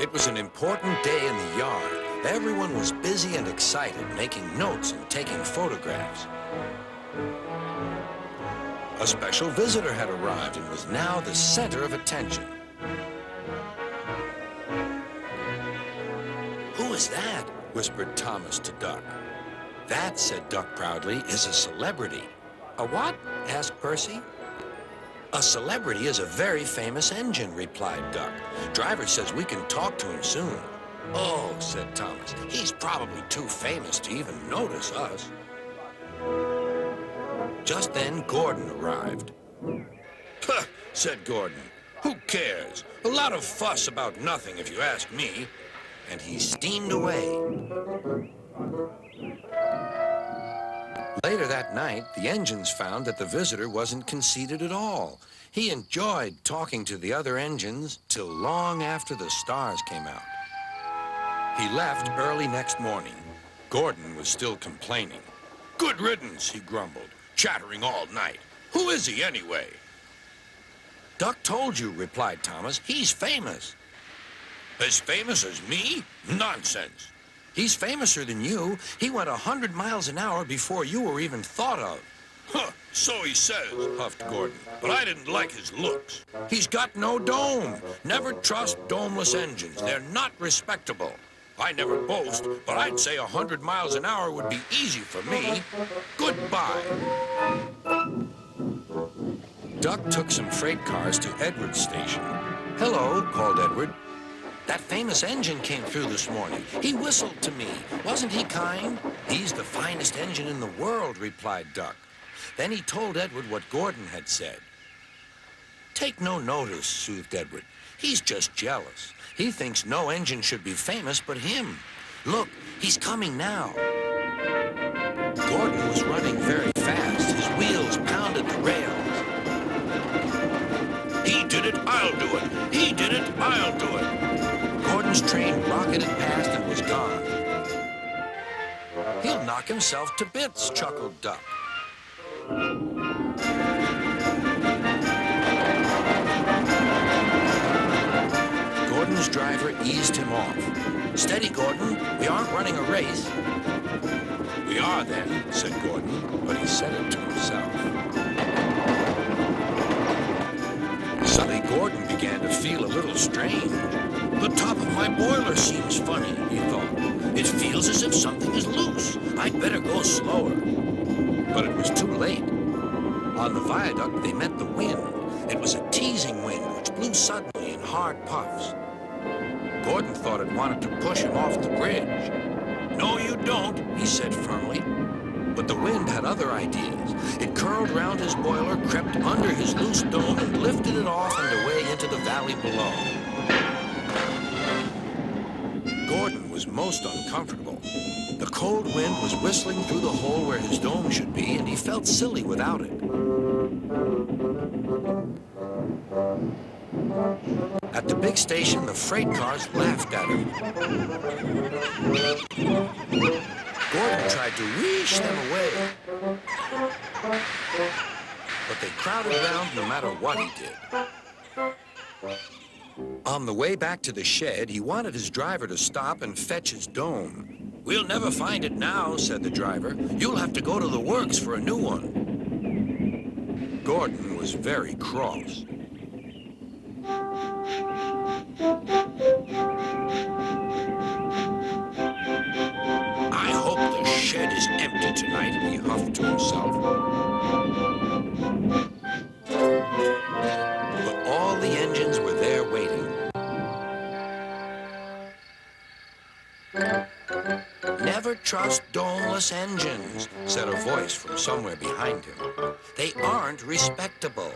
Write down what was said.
It was an important day in the yard. Everyone was busy and excited, making notes and taking photographs. A special visitor had arrived and was now the center of attention. Who is that? whispered Thomas to Duck. That, said Duck proudly, is a celebrity. A what? asked Percy. A celebrity is a very famous engine, replied Duck. Driver says we can talk to him soon. Oh, said Thomas, he's probably too famous to even notice us. Just then, Gordon arrived. Huh, said Gordon. Who cares? A lot of fuss about nothing, if you ask me. And he steamed away. Later that night, the engines found that the visitor wasn't conceited at all. He enjoyed talking to the other engines till long after the stars came out. He left early next morning. Gordon was still complaining. Good riddance, he grumbled, chattering all night. Who is he anyway? Duck told you, replied Thomas. He's famous. As famous as me? Nonsense. He's famouser than you. He went a hundred miles an hour before you were even thought of. Huh, so he says, huffed Gordon. But I didn't like his looks. He's got no dome. Never trust domeless engines. They're not respectable. I never boast, but I'd say a hundred miles an hour would be easy for me. Goodbye. Duck took some freight cars to Edward's station. Hello, called Edward. That famous engine came through this morning. He whistled to me. Wasn't he kind? He's the finest engine in the world, replied Duck. Then he told Edward what Gordon had said. Take no notice, soothed Edward. He's just jealous. He thinks no engine should be famous but him. Look, he's coming now. Gordon was running very fast. His wheels pounded the rails. I'll do it. He did it, I'll do it. Gordon's train rocketed past and was gone. He'll knock himself to bits, chuckled Duck. Gordon's driver eased him off. Steady, Gordon. We aren't running a race. We are then, said Gordon, but he said it to himself. Strange. The top of my boiler seems funny, he thought. It feels as if something is loose. I'd better go slower. But it was too late. On the viaduct, they met the wind. It was a teasing wind which blew suddenly in hard puffs. Gordon thought it wanted to push him off the bridge. No, you don't, he said firmly. But the wind had other ideas. It curled round his boiler, crept under his loose dome, and lifted it off valley below. Gordon was most uncomfortable. The cold wind was whistling through the hole where his dome should be, and he felt silly without it. At the big station, the freight cars laughed at him. Gordon tried to wheesh them away. But they crowded around no matter what he did. On the way back to the shed, he wanted his driver to stop and fetch his dome. We'll never find it now, said the driver. You'll have to go to the works for a new one. Gordon was very cross. I hope the shed is empty tonight, he huffed to himself. Trust domeless engines, said a voice from somewhere behind him. They aren't respectable.